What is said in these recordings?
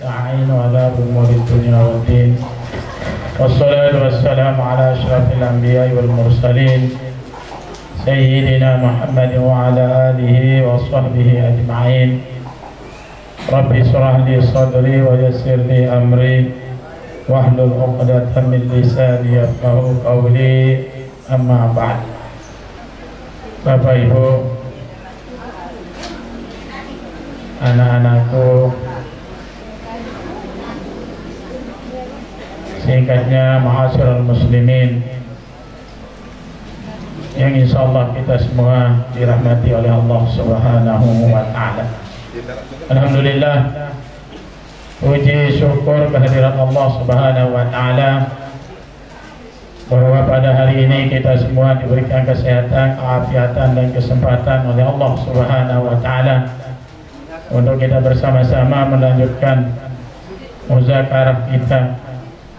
أعين على أمور الدنيا والدين. والصلاة والسلام على أشرف الأنبياء والمرسلين سيدنا محمد وعلى آله وصحبه أجمعين. ربي اشرح لي صدري ويسر لي أمري واحلل عقدة من لساني يفقه قولي. أما بعد. Bapak Ibu anak-anakku singkatnya mahasirul muslimin yang insya Allah kita semua dirahmati oleh Allah subhanahu wa ta'ala. Alhamdulillah puji syukur kehadiran Allah subhanahu wa ta'ala bahwa pada hari ini kita semua diberikan kesehatan, keafiatan dan kesempatan oleh Allah subhanahu wa ta'ala untuk kita bersama-sama melanjutkan muzakarah kita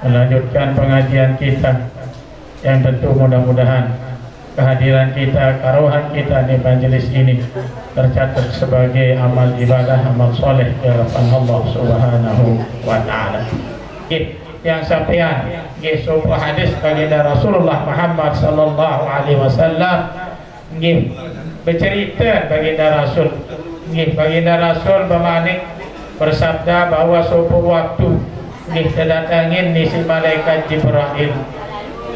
melanjutkan pengajian kita. Yang tentu mudah-mudahan kehadiran kita, karuhan kita di majelis ini tercatat sebagai amal ibadah, amal soleh di hadapan Allah Subhanahu wa taala. Yang sampean nggih sebuah hadis baginda Rasulullah Muhammad sallallahu alaihi wasallam. Nggih bercerita baginda Rasul. Nggih baginda Rasul bermanik bersabda bahwa suatu waktu nggih kedatangin ni si malaikat Jibril.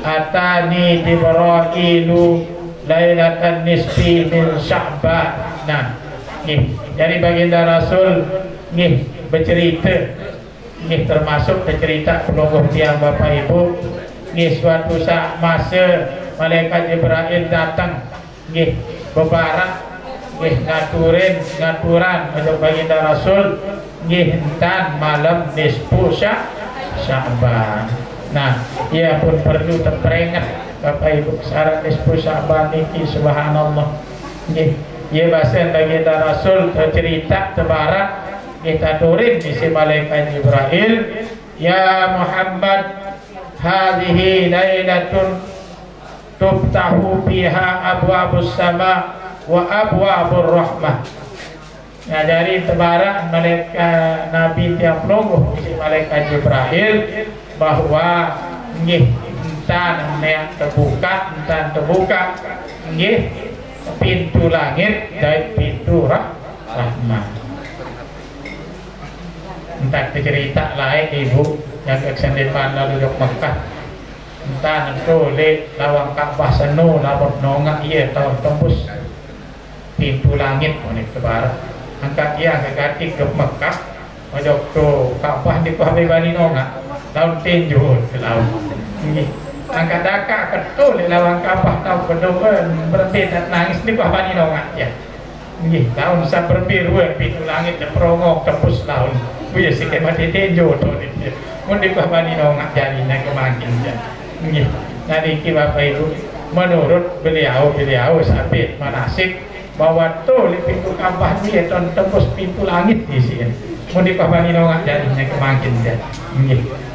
Atani Jibrailu lailatan nisfi min Sya'ban. Nah nggih dari baginda Rasul nggih bercerita. Nggih termasuk bercerita pelungguh tiang Bapak Ibu. Nggih suatu saat masa malaikat Jibril datang. Nggih bebarak nggih ngaturin ngaturan untuk baginda Rasul nggih entan malam nisfu Sya'ban. Nah, ia pun perlu terperingat Bapak Ibu syarat nisfu Sya'ban ini subhanallah. Nggih, ia bahasa baginda Rasul tercerita tebarak kita turin di si malaikat Jibril ya Muhammad hadhihi lailatun tuftahu fiha abwabus sama wa abwabur rahmah Nah dari tebaran malaikat Nabi tiap si malaikat Jibril bahwa nggih entan yang terbuka entan terbuka nggih pintu langit dan pintu rahmat. Entah cerita lain ibu yang kesendepan lalu di Mekah. Entah nentu le lawang Ka'bah senu lapor nongak iya tahun tembus. Pintu langit monik tebaran angkat ia ke ke Mekah. Ojok tu Ka'bah di Kuala Bani nonga laut tinju ke laut. Angkat daka ketul lawang Ka'bah tahu kedua berhenti dan nangis di Kuala Bani nonga ya. Ini tahun sa berbiru pintu langit dan perongok tembus laut punya si kemati tinju tu dia mun di Kuala Bani nonga jadinya kemakin ya. Ini nanti Bapak Ibu menurut beliau beliau sabit manasik bahwa tuh di pintu kampah dia dan tembus pintu langit di sini. Mau dipahami nongak jadinya kemakin dia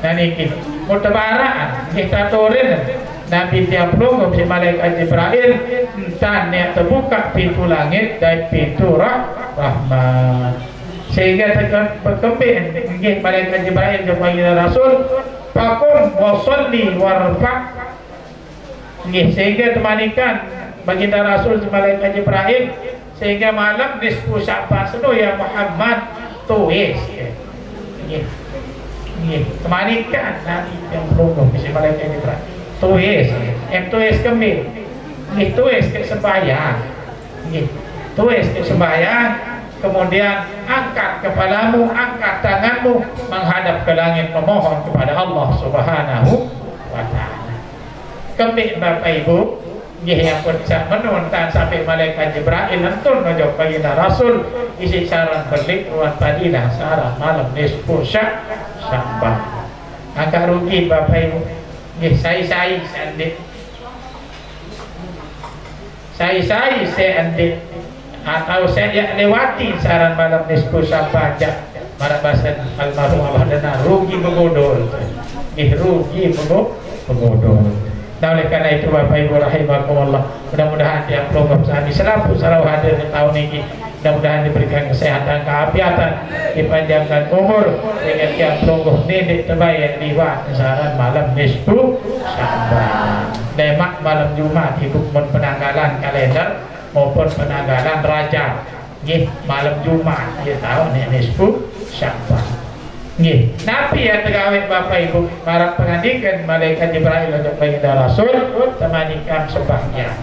dan ini mau tebaraan kita turin Nabi tiap pelunggup si malaikat Jibril entah yang terbuka pintu langit dan pintu rah rahmat. Sehingga berkembang nggih malaikat Jibril kepada Rasul fakum wasalli warfa. Nggih sehingga temanikan baginda Rasul malaikat Jibril sehingga malam nisfu Sya'ban senuh ya Muhammad tuis nggih nggih temanikan nanti yang pelungguh si malaikat Jibril tuis yang tuis kemil. Nggih tuis ke sembahyang. Nggih tuis ke sembahyang kemudian angkat kepalamu angkat tanganmu menghadap ke langit memohon kepada Allah Subhanahu wa taala. Kemik Bapak Ibu. Nggih yang pun menuntan sampai malaikat Jibril nentun ngajak baginda Rasul. Isi saran berlik ruan padilah sarah malam nisfu syak syambah agak rugi Bapak Ibu. Nggih sai-sai sandit sai-sai atau saya lewati saran malam nisfu syambah para bahasa almarhum Allah dan rugi begodol nggih rugi begodol Nah oleh karena itu Bapak Ibu rahimakumullah mudah-mudahan tiap program saat selalu selalu hadir di tahun ini. Mudah-mudahan diberikan kesehatan keapiatan dipanjangkan umur. Dengan yang tunggu nenek terbaik liwat kesaran malam nisbu Syaban demak malam Jumat ibu pun penanggalan kalender maupun penanggalan raja Nggih, malam Jumat dia tahu nih nisbu Syaban Nggih, Nabi yang terkawin Bapak Ibu para pengandikan malaikat Jibril untuk baginda Rasul temanikan sebahagian.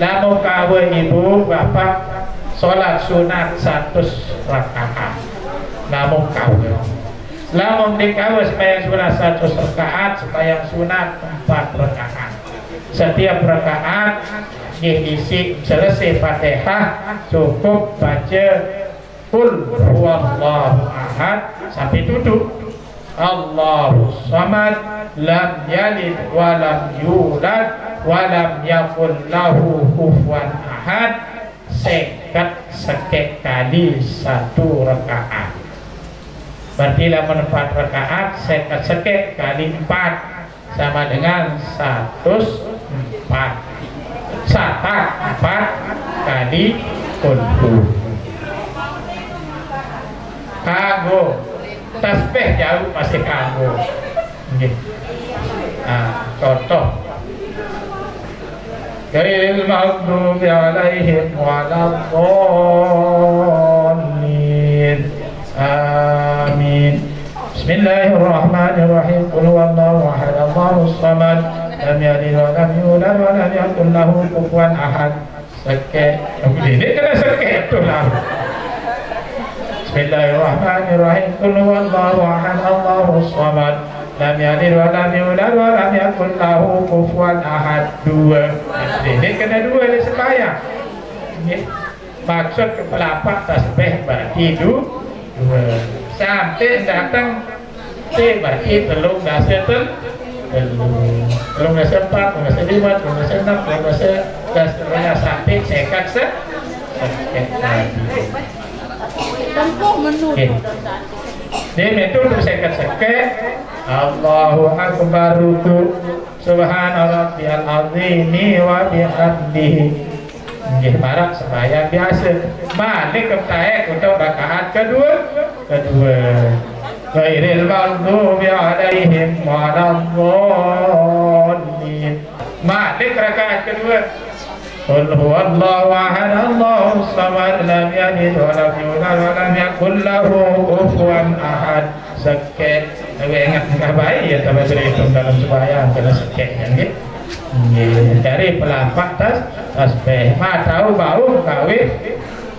Lamun kawin ibu bapak sholat sunat satu rakaat. Namun kawin. Lamun dikawin sembahyang sunat satu rakaat sembahyang sunat empat rakaat. Setiap rakaat diisi selesai fatihah cukup baca kul huwallahu ahad sampai duduk. Allahu samad lam yalid wa lam yulad wa lam yakul lahu kufuwan ahad. Sekat sekek kali satu rakaat. Berarti lamun empat rakaat sekat sekek kali empat. Sama dengan satu empat. Sapat empat kali kulhu kanggo tasbih jauh pasti kanggo nggih. Ah contoh. Gairil ya alaihim waladdallin. Amin. Bismillahirrahmanirrahim. Qul huwallahu ahad. Allahus samad. Lam yalid wa lam yulad wa lam yakul lahu kufuwan ahad. Sekek Ini kena sekek tu lah. Yalid wa lam yulad wa lam yakul lahu kufuwan ahad. Dua. Ini kena dua ni sembahyang maksud kepelapak tasbih berarti dua. Sampai datang T berarti telung dasa tel telung dasa empat telung dasa lima telung dasa enam telung dasa dasa sampai sekat se sekat Tempuh menurut Dia metode sekat-sekat Allahu Akbar ruku Subhana rabbiyal azimi wa bihamdihi Nggih marak sembahyang biasa. Balik ke taek untuk rakaat kedua. Kedua. Ghairil maghdubi alaihim waladdallin. Balik rakaat kedua. Huwallahu ahad Allahu samad lam yalid wa lam yulad wa lam yakul lahu kufuwan ahad. Sekek Tapi ingat enggak baik ya tapi berhitung dalam sembahyang kena sekek kan gitu. Dari pelapak tas tasbih. Ma tahu bau kawin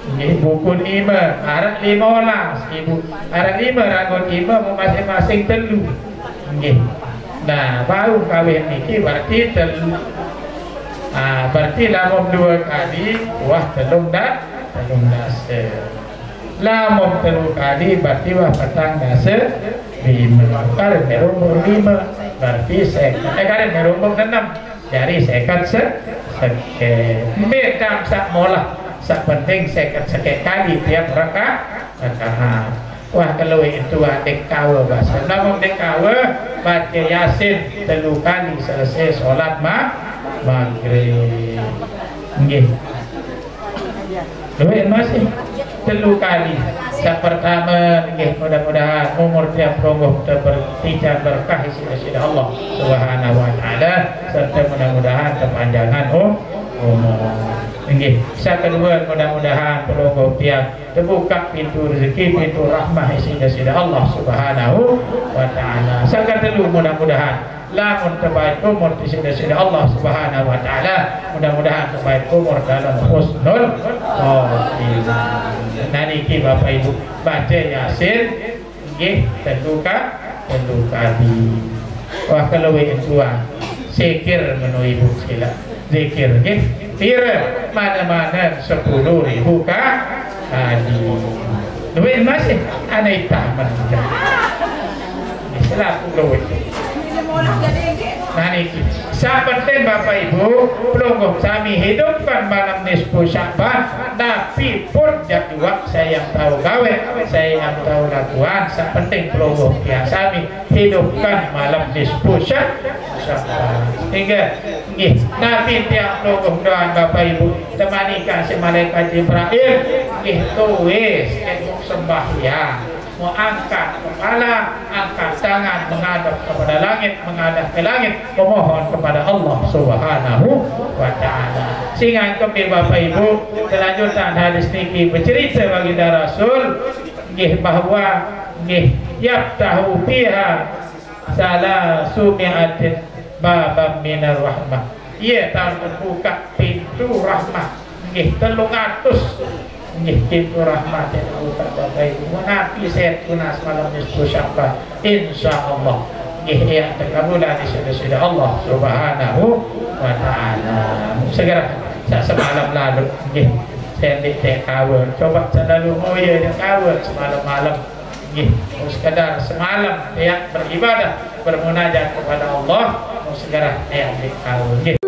Nggih buku lima, arak lima belas, ibu arak lima, ragut lima, masing-masing telu. Nggih. Nah, baru kawin niki berarti telu. Ah, berarti lamun dua kali, wah telung dah, telung dasa. Lamun telu kali, berarti wah petang dasa lima. Kalau merumur lima, berarti sekat. Eh, kalau merumur enam, jadi sekat se, sekat. Beda sak molah sak penting sekat sekat kali tiap rakaat rakaat wah kalau itu adik kawa bahasa namun adik kawa baca yasin telu kali selesai sholat ma maghrib nggih Luwih masih telu kali. Yang pertama nggih mudah-mudahan umur tiap ronggoh bertijab berkah isi Allah. Subhanahu wa taala serta mudah-mudahan kepanjangan umur. Nggih, saya kedua mudah-mudahan pelonggo tiap terbuka pintu rezeki, pintu rahmah sida Allah. Subhanahu wa taala. Saya kedua mudah-mudahan lamun terbaik umur di sini Allah Subhanahu wa taala. Mudah-mudahan terbaik umur dalam husnul khotimah. Nanti Bapak Ibu. Baca Yasin nggih tentukan tentukan di Wah kalau itu sikir menu ibu sila. Zikir nggih. Tira mana-mana sepuluh ribu kah? Hadi. Duit masih Aneh taman. Islam duit Nah Saya penting Bapak Ibu. Pelungguh kami hidupkan malam nisfu syaban Tapi pun jadi waktu saya yang tahu gawe saya yang tahu lakuan. Sak penting pelogoh biasa mi hidupkan malam dispusa sehingga nggih nanti tiap pelogoh doa Bapak Ibu. Temanikan si malaikat Jibril. Nggih tuwis sembahyang. mau angkat kepala, angkat tangan menghadap kepada langit, menghadap ke langit, memohon kepada Allah Subhanahu wa taala. Sehingga kami Bapak Ibu, kelanjutan hadis ini bercerita bagi Rasul nggih bahwa nggih yaftahu fiha salah sumi'atin babam minar rahmah. Ia tak membuka pintu rahmat. Nggih 300 Nihkin rahmatin Allah Ibu Menapi saya malam syakba Insya Allah Nih ya terkabulan di sudah Allah Subhanahu wa ta'ala. Segera semalam lalu. Saya di kawal Coba selalu oh ya dia kawal semalam-malam. Nih sekadar semalam ya beribadah bermunajat kepada Allah. Segera ya di kawal Nih